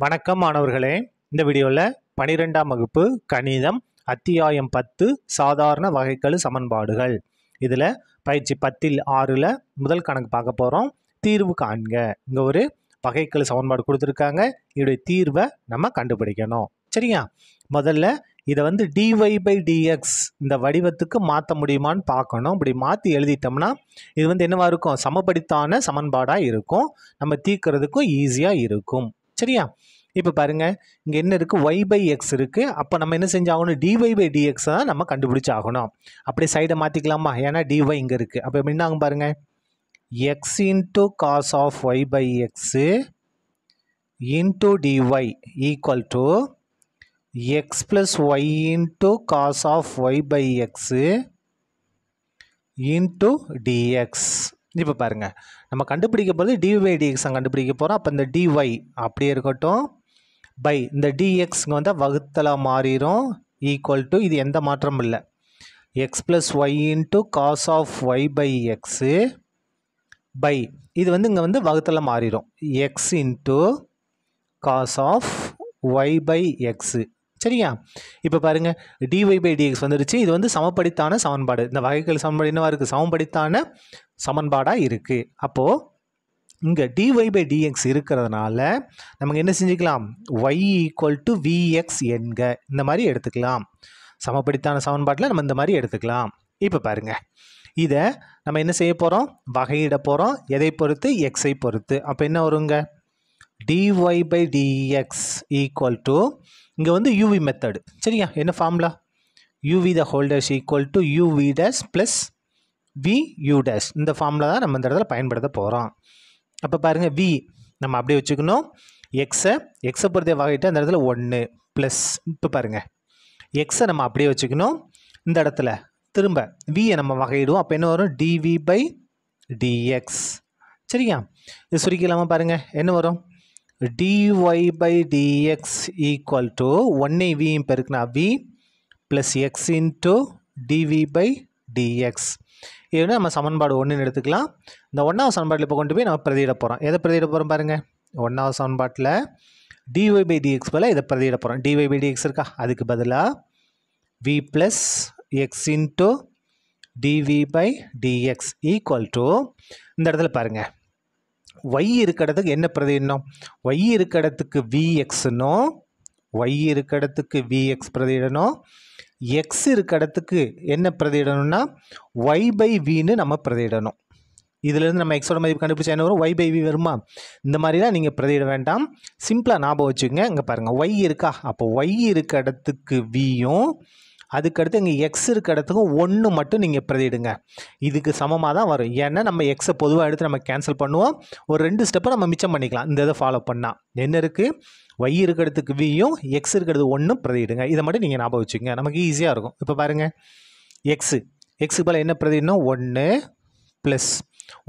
வணக்கம் மாணவர்களே. இந்த வீடியோவில் பனிரெண்டாம் வகுப்பு கணிதம் அத்தியாயம் பத்து சாதாரண வகைக்கெழு சமன்பாடுகள். இதில் பயிற்சி பத்தில் ஆறில் முதல் கணக்கு பார்க்க போகிறோம் தீர்வு காண்க. இங்கே ஒரு வகைக்கெழு சமன்பாடு கொடுத்துருக்காங்க. இதோடைய தீர்வை நம்ம கண்டுபிடிக்கணும். சரியா? முதல்ல இதை வந்து டிஒய் பை டிஎக்ஸ் இந்த வடிவத்துக்கு மாற்ற முடியுமான்னு பார்க்கணும். இப்படி மாற்றி எழுதிட்டோம்னா இது வந்து என்னவாக இருக்கும்? சமப்படுத்தான சமன்பாடாக இருக்கும். நம்ம தீர்க்கிறதுக்கும் ஈஸியாக இருக்கும். சரியா? இப்போ பாருங்கள் இங்கே என்ன இருக்குது ஒய் பை எக்ஸ் இருக்குது அப்போ நம்ம என்ன செஞ்சாகணும்? டிஒய் பை டிஎக்ஸ் தான் நம்ம கண்டுபிடிச்சாகணும். அப்படியே சைடை மாற்றிக்கலாமா ஏன்னா டிஒய் இங்கே இருக்குது அப்போ எப்படி என்னாகும் பாருங்கள் x into cos of y by x into dy equal to x plus y into cos of y by x into dx இப்போ பாருங்கள் நம்ம கண்டுபிடிக்க போகிறது டிஒய் டிஎக்ஸ் கண்டுபிடிக்க போகிறோம் அப்போ இந்த டிஒய் அப்படியே இருக்கட்டும். பை இந்த டிஎக்ஸ்க்கு வந்து வகுத்தலாக மாறிடும் ஈக்குவல் டு இது எந்த மாற்றமும் இல்லை. X plus y into cos of y by x by இது வந்து இங்கே வந்து வகுத்தலாக மாறிடும் x into cos of y by x சரியா? இப்போ பாருங்கள் டிஒய் பை டிஎக்ஸ் வந்துருச்சு. இது வந்து சமப்படித்தான சமன்பாடு. இந்த வகைகள் சமன்பாடு என்னவா இருக்குது சமப்படித்தான சமன்பாடாக இருக்குது அப்போது இங்கே டிஒய் பை டிஎக்ஸ் இருக்கிறதுனால நமக்கு என்ன செஞ்சுக்கலாம்? ஒய் ஈக்குவல் டு விஎக்ஸ் என்க. இந்த மாதிரி எடுத்துக்கலாம். சமப்படித்தான சமன்பாட்டில் நம்ம இந்த மாதிரி எடுத்துக்கலாம். இப்போ பாருங்கள் இதை நம்ம என்ன செய்ய போகிறோம் வகையிட போகிறோம் எதை பொறுத்து? எக்ஸை பொறுத்து. அப்போ என்ன வருங்க? Dy by dx equal to இங்கே வந்து யூவி மெத்தடு சரியா? என்ன formula UV the whole dash equal to UV dash plus V U dash இந்த ஃபார்முலா தான் நம்ம இந்த இடத்துல பயன்படுத்த போகிறோம் அப்போ பாருங்கள் வி நம்ம அப்படியே வச்சுக்கணும். எக்ஸை எக்ஸை பொறுத்த வகைட்டு அந்த இடத்துல ஒன்று ப்ளஸ் இப்போ பாருங்கள் எக்ஸை நம்ம அப்படியே வச்சுக்கணும். இந்த இடத்துல திரும்ப வியை நம்ம வகையிடுவோம். அப்போ என்ன வரும்? டிவி பை டிஎக்ஸ் சரியா? இது சுருக்கிலாமல் பாருங்கள் என்ன வரும்? Dy by dx equal to ஒன்னை வியும் பெருக்குனா V plus x into dv by dx இது நம்ம சமன்பாடு ஒன்றுன்னு எடுத்துக்கலாம். இந்த ஒன்றாவது சமன்பாட்டில் இப்போ கொண்டு போய் நம்ம பிரதியிட போகிறோம் எதை பிரதியிட போகிறோம் பாருங்கள் ஒன்றாவது சமன்பாட்டில் டிஒய் பை டிஎக்ஸ் பதிலாக இதை பிரதியிட போகிறோம் டிஒய் பை டிஎக்ஸ் இருக்கா? அதுக்கு பதிலாக v plus x into d v by d x equal to இந்த இடத்துல பாருங்கள் ஒய் இருக்க இடத்துக்கு என்ன பிரதியிடணும்? ஒய் இருக்க இடத்துக்கு விஎக்ஸ்னும் ஒய் இருக்க இடத்துக்கு விஎக்ஸ் பிரதியிடணும். எக்ஸ் இருக்க இடத்துக்கு என்ன பிரதியிடணும்னா ஒய் பை வின்னு நம்ம பிரதியிடணும். இதுலேருந்து நம்ம எக்ஸோட மதிப்பு கண்டுபிடிச்சா என்ன வரும்? ஒய் பை வி வருமா? இந்த மாதிரிலாம் நீங்கள் பிரதியிட வேண்டாம். சிம்பிளாக ஞாபகம் வச்சுக்கோங்க. இங்கே பாருங்கள் ஒய் இருக்கா? அப்போ ஒய் இருக்க இடத்துக்கு வியும் அதுக்கடுத்து இங்கே எக்ஸ் இருக்க இடத்துக்கும் ஒன்று மட்டும் நீங்கள் பிரதிடுங்க இதுக்கு சமமாக தான் வரும். ஏன்னா நம்ம எக்ஸை பொதுவாக எடுத்து நம்ம கேன்சல் பண்ணுவோம். ஒரு ரெண்டு ஸ்டெப்பை நம்ம மிச்சம் பண்ணிக்கலாம். இந்த இதை ஃபாலோ பண்ணால் என்ன இருக்குது ஒய் இருக்கிறதுக்கு வியும் எக்ஸ் இருக்கிறது ஒன்றும் பிரதிடுங்க இதை மட்டும் நீங்கள் ஞாபகம் வச்சுக்கோங்க. நமக்கு ஈஸியாக இருக்கும். இப்போ பாருங்கள் எக்ஸு எக்ஸுக்கு பதில் என்ன பிரதிடணும் ஒன்று ப்ளஸ்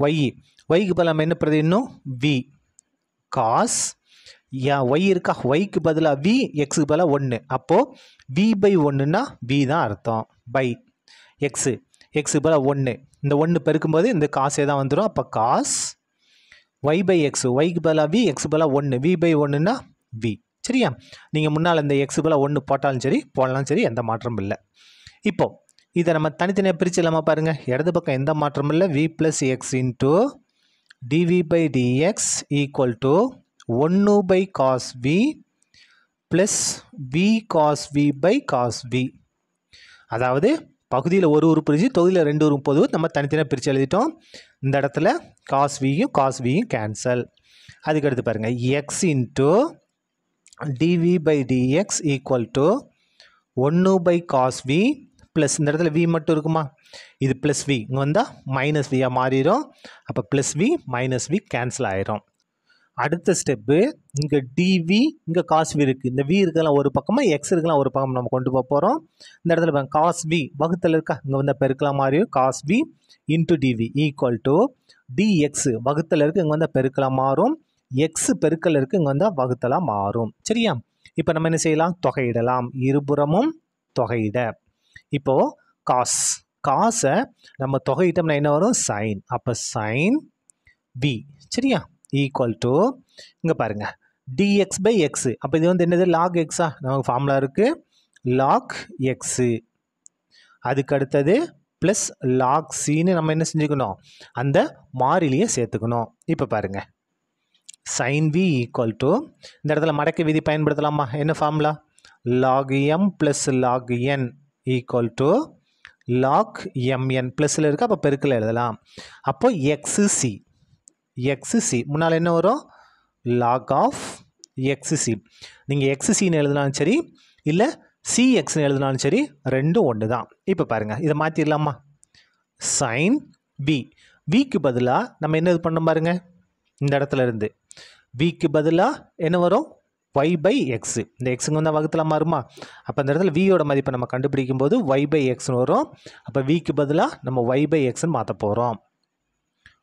ஒய் ஒய்க்கு பதில் நம்ம என்ன பிரதிடணும் வி காஸ் ஏன் ஒய் இருக்கா? ஒய்க்கு பதிலாக வி எக்ஸுக்கு பதிலாக ஒன்று அப்போது வி பை ஒன்றுனா வி தான் அர்த்தம். பை எக்ஸு எக்ஸுக்கு பதிலாக ஒன்று இந்த ஒன்று பெருக்கும்போது இந்த காசே தான் வந்துடும் அப்போ காஸ் ஒய் பை எக்ஸு ஒய்க்கு பதிலாக வி எக்ஸு பதிலாக ஒன்று வி பை ஒன்றுனா வி சரியா? நீங்கள் முன்னால் இந்த எக்ஸு பதிலாக ஒன்று போட்டாலும் சரி போடலாம் சரி எந்த மாற்றமும் இல்லை. இப்போது இதை நம்ம தனித்தனியாக பிரித்து இல்லாமல் பாருங்கள் இடது பக்கம் எந்த மாற்றமும் இல்லை. V plus x into d v by d x equal to ஒன்று by cos v plus v cos v by cos v அதாவது பகுதியில் ஒரு உறுப்பு இருந்துச்சு தொகுதியில் ரெண்டு உறுப்பு பொது நம்ம தனித்தனியாக பிரித்து எழுதிட்டோம். இந்த இடத்துல காஸ் வியும் காஸ் வியும் கேன்சல் அதுக்கடுத்து பாருங்கள் x into d v by d x equal to ஒன்று பை காஸ் வி ப்ளஸ் இந்த இடத்துல வி மட்டும் இருக்குமா? இது ப்ளஸ் வி இங்கே வந்தால் மைனஸ் வியாக மாறிடும். அப்போ plus v minus v cancel ஆயிரும். அடுத்த ஸ்டெப்பு இங்கே டிவி இங்கே காஸ் வி இருக்குது இந்த வி இருக்கலாம் ஒரு பக்கமாக எக்ஸ் இருக்கலாம் ஒரு பக்கம் நம்ம கொண்டு போக போகிறோம் இந்த இடத்துல காஸ் வி வகுத்தில் இருக்கா? இங்கே வந்து பெருக்கலாம் மாறியும். Cos v into d v equal to d x வகுத்தில் இருக்குது இங்கே வந்து பெருக்கலாம் மாறும். எக்ஸ் பெருக்கல் இருக்குது இங்கே வந்தால் வகுத்தலாக மாறும். சரியா? இப்போ நம்ம என்ன செய்யலாம்? தொகையிடலாம். இருபுறமும் தொகையிட. இப்போது காஸ் காசை நம்ம தொகையிட்டோம்னா என்ன வரும்? சைன் அப்போ சைன் வி சரியா? ஈக்குவல் டு இங்கே பாருங்கள் டிஎக்ஸ் பை எக்ஸு அப்போ இது வந்து என்னது? லாக் எக்ஸா நமக்கு ஃபார்முலா இருக்குது லாக் எக்ஸு அதுக்கு அடுத்தது ப்ளஸ் லாக் சின்னு நம்ம என்ன செஞ்சுக்கணும்? அந்த மாறிலியை சேர்த்துக்கணும். இப்போ பாருங்கள் சைன் வி ஈக்குவல் டு இந்த இடத்துல மடக்கு விதி பயன்படுத்தலாமா? என்ன formula log m plus log n equal to log m n ப்ளஸில் இருக்குது அப்போ பெருக்கில் எழுதலாம். அப்போது எக்ஸு சி எக்ஸுசி முன்னால் என்ன வரும்? லாக் ஆஃப் எக்ஸுசி நீங்கள் எக்ஸுசின்னு எழுதினாலும் சரி இல்லை சிஎக்ஸ்னு எழுதினாலும் சரி ரெண்டும் ஒன்று தான். இப்போ பாருங்கள் இதை மாற்றிடலாமா சைன் பி விக்கு பதிலாக நம்ம என்ன இது பண்ண பாருங்க? இந்த இடத்துல இருந்து. விக்கு பதிலாக என்ன வரும்? ஒய் பை எக்ஸு இந்த எக்ஸுங்க வந்து வகுத்தில் மாறுமா? அப்போ இந்த இடத்துல வியோட மதிப்பை நம்ம கண்டுபிடிக்கும் போது ஒய் பை எக்ஸ்னு வரும். அப்போ விக்கு பதிலாக நம்ம ஒய் பை எக்ஸ்னு மாற்ற போகிறோம்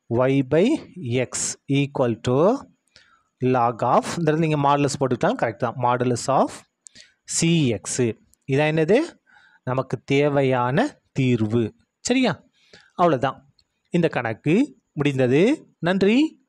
y by x equal to log of இந்த இடத்துல நீங்கள் மாடுலஸ் போட்டுக்கிட்டாலும் கரெக்ட் தான். மாடுலஸ் ஆஃப் சிஎக்ஸு இதான் என்னது? நமக்கு தேவையான தீர்வு. சரியா? அவ்வளோதான் இந்த கணக்கு முடிந்தது. நன்றி.